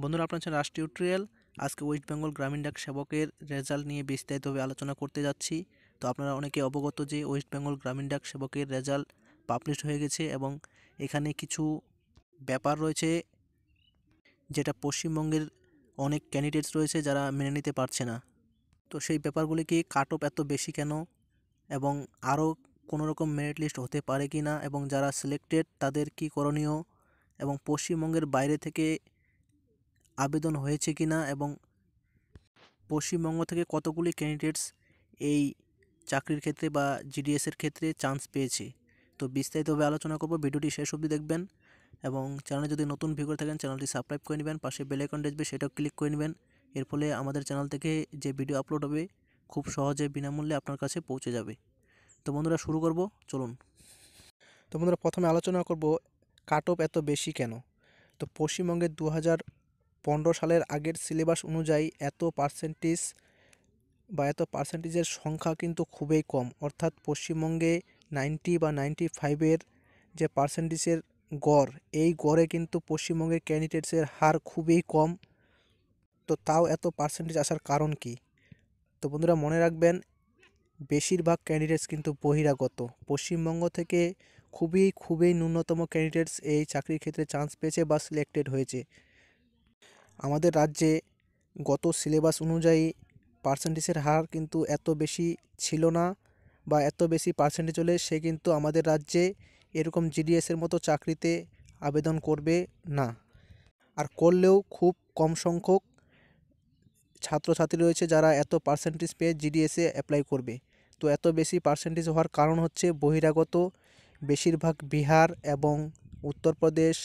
বন্ধুরা, আপনার হচ্ছেন রাষ্ট্রীয় ট্রিয়াল আজকে ওয়েস্ট বেঙ্গল গ্রামীণ ডাক সেবকের রেজাল্ট নিয়ে বিস্তারিতভাবে আলোচনা করতে যাচ্ছি। তো আপনারা অনেকে অবগত যে ওয়েস্ট বেঙ্গল গ্রামীণ ডাক সেবকের রেজাল্ট পাবলিশ হয়ে গেছে এবং এখানে কিছু ব্যাপার রয়েছে যেটা পশ্চিমবঙ্গের অনেক ক্যান্ডিডেটস রয়েছে যারা মেনে নিতে পারছে না। তো সেই ব্যাপারগুলি কি কাট অফ এত বেশি কেন? এবং আরও কোনো রকম মেরিট লিস্ট হতে পারে কি না এবং যারা সিলেক্টেড তাদের কি করণীয়? এবং পশ্চিমবঙ্গের বাইরে থেকে আবেদন হয়েছে কি না এবং পশ্চিমবঙ্গ থেকে কতগুলি ক্যান্ডিডেটস এই চাকরির ক্ষেত্রে বা জিডিএসের ক্ষেত্রে চান্স পেয়েছে? তো বিস্তারিতভাবে আলোচনা করব, ভিডিওটি শেষ অবধি দেখবেন এবং চ্যানেলে যদি নতুন করে থাকেন চ্যানেলটি সাবস্ক্রাইব করে নেবেন, পাশে বেল আইকন আসবে সেটাও ক্লিক করে নেবেন। এর ফলে আমাদের চ্যানেল থেকে যে ভিডিও আপলোড হবে, খুব সহজে বিনামূল্যে আপনার কাছে পৌঁছে যাবে। তো বন্ধুরা, শুরু করব, চলুন। তো বন্ধুরা, প্রথমে আলোচনা করব কাট এত বেশি কেন? তো পশ্চিমবঙ্গের দু হাজার পনেরো সালের আগের সিলেবাস অনুযায়ী এত পার্সেন্টেজ বা এত পার্সেন্টেজের সংখ্যা কিন্তু খুবই কম। অর্থাৎ পশ্চিমবঙ্গে নাইনটি বা নাইনটি ফাইভের যে পার্সেন্টেজের গড়, এই গড়ে কিন্তু পশ্চিমবঙ্গের ক্যান্ডিডেটসের হার খুবই কম। তো তাও এত পার্সেন্টেজ আসার কারণ কি? তো বন্ধুরা, মনে রাখবেন, বেশিরভাগ ক্যান্ডিডেটস কিন্তু বহিরাগত। পশ্চিমবঙ্গ থেকে খুবই খুবই ন্যূনতম ক্যান্ডিডেটস এই চাকরির ক্ষেত্রে চান্স পেয়েছে বা সিলেক্টেড হয়েছে। আমাদের রাজ্যে গত সিলেবাস অনুযায়ী পার্সেন্টেজের হার কিন্তু এত বেশি ছিল না বা এত বেশি পার্সেন্টেজ হলে সে কিন্তু আমাদের রাজ্যে এরকম জিডিএসের মতো চাকরিতে আবেদন করবে না। আর করলেও খুব কম সংখ্যক ছাত্রছাত্রী রয়েছে যারা এত পার্সেন্টেজ পেয়ে জিডিএসে অ্যাপ্লাই করবে। তো এত বেশি পার্সেন্টেজ হওয়ার কারণ হচ্ছে বহিরাগত, বেশিরভাগ বিহার এবং উত্তরপ্রদেশ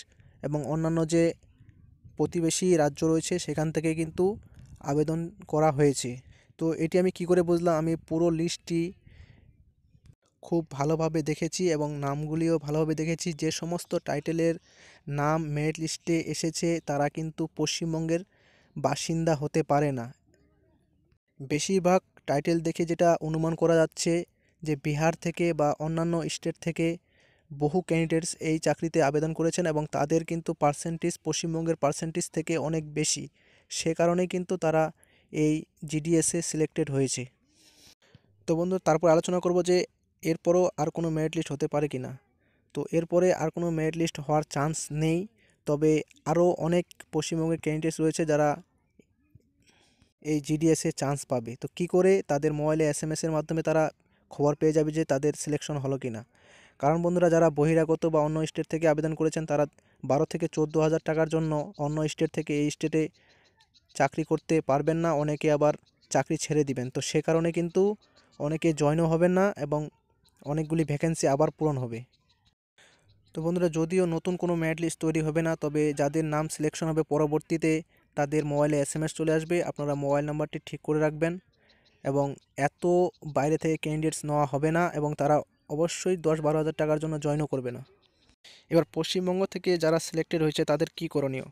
এবং অন্যান্য যে প্রতিবেশী রাজ্য রয়েছে, সেখান থেকে কিন্তু আবেদন করা হয়েছে। তো এটি আমি কি করে বুঝলাম? আমি পুরো লিস্টটি খুব ভালোভাবে দেখেছি এবং নামগুলিও ভালোভাবে দেখেছি। যে সমস্ত টাইটেলের নাম মেরিট লিস্টে এসেছে, তারা কিন্তু পশ্চিমবঙ্গের বাসিন্দা হতে পারে না। বেশিরভাগ টাইটেল দেখে যেটা অনুমান করা যাচ্ছে যে বিহার থেকে বা অন্যান্য স্টেট থেকে বহু ক্যান্ডিডেটস এই চাকরিতে আবেদন করেছেন এবং তাদের কিন্তু পার্সেন্টেজ পশ্চিমবঙ্গের পার্সেন্টেজ থেকে অনেক বেশি। সে কারণে কিন্তু তারা এই জিডিএসে সিলেক্টেড হয়েছে। তো বন্ধু, তারপর আলোচনা করব যে এরপরও আর কোনো মেরিট লিস্ট হতে পারে কি না তো এরপরে আর কোনো মেরিট লিস্ট হওয়ার চান্স নেই, তবে আরও অনেক পশ্চিমবঙ্গের ক্যান্ডিডেটস রয়েছে যারা এই জিডিএসে চান্স পাবে। তো কি করে তাদের মোবাইলে এস এম এসের মাধ্যমে তারা খবর পেয়ে যাবে যে তাদের সিলেকশন হলো কি না কারণ বন্ধুরা, যারা বহিরাগত বা অন্য স্টেট থেকে আবেদন করেছেন, তারা বারো থেকে চোদ্দ হাজার টাকার জন্য অন্য স্টেট থেকে এই স্টেটে চাকরি করতে পারবেন না। অনেকে আবার চাকরি ছেড়ে দিবেন। তো সে কারণে কিন্তু অনেকে জয়েনও হবেন না এবং অনেকগুলি ভ্যাকেন্সি আবার পূরণ হবে। তো বন্ধুরা, যদিও নতুন কোনো ম্যাট লিস্ট তৈরি হবে না, তবে যাদের নাম সিলেকশন হবে পরবর্তীতে তাদের মোবাইলে এস চলে আসবে। আপনারা মোবাইল নাম্বারটি ঠিক করে রাখবেন এবং এত বাইরে থেকে ক্যান্ডিডেটস নেওয়া হবে না এবং তারা অবশ্যই দশ বারো হাজার টাকার জন্য জয়েনও করবে না। এবার পশ্চিমবঙ্গ থেকে যারা সিলেক্টেড হয়েছে, তাদের কি করণীয়?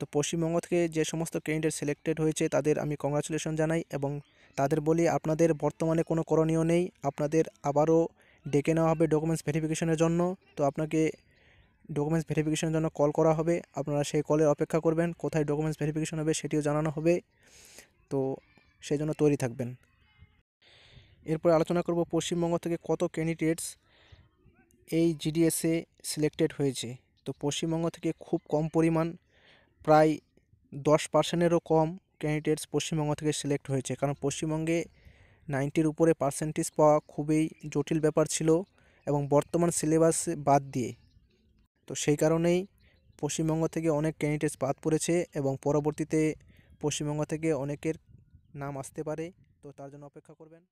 তো পশ্চিমবঙ্গ থেকে যে সমস্ত ক্যান্ডিডেট সিলেক্টেড হয়েছে, তাদের আমি কংগ্রাচুলেশন জানাই এবং তাদের বলি, আপনাদের বর্তমানে কোনো করণীয় নেই। আপনাদের আবারও ডেকে নেওয়া হবে ডকুমেন্টস ভেরিফিকেশনের জন্য। তো আপনাকে ডকুমেন্টস ভেরিফিকেশনের জন্য কল করা হবে। আপনারা সেই কলের অপেক্ষা করবেন, কোথায় ডকুমেন্টস ভেরিফিকেশন হবে সেটিও জানানো হবে। তো সেই জন্য তৈরি থাকবেন। এরপর আলোচনা করব পশ্চিমবঙ্গ থেকে কত ক্যান্ডিডেটস এই জিডিএসে সিলেক্টেড হয়েছে। তো পশ্চিমবঙ্গ থেকে খুব কম পরিমাণ, প্রায় দশ পার্সেন্টেরও কম ক্যান্ডিডেটস পশ্চিমবঙ্গ থেকে সিলেক্ট হয়েছে। কারণ পশ্চিমবঙ্গে নাইনটির উপরে পার্সেন্টেজ পাওয়া খুবই জটিল ব্যাপার ছিল এবং বর্তমান সিলেবাস বাদ দিয়ে। তো সেই কারণেই পশ্চিমবঙ্গ থেকে অনেক ক্যান্ডিডেটস বাদ পড়েছে এবং পরবর্তীতে পশ্চিমবঙ্গ থেকে অনেকের নাম আসতে পারে। তো তার জন্য অপেক্ষা করবেন।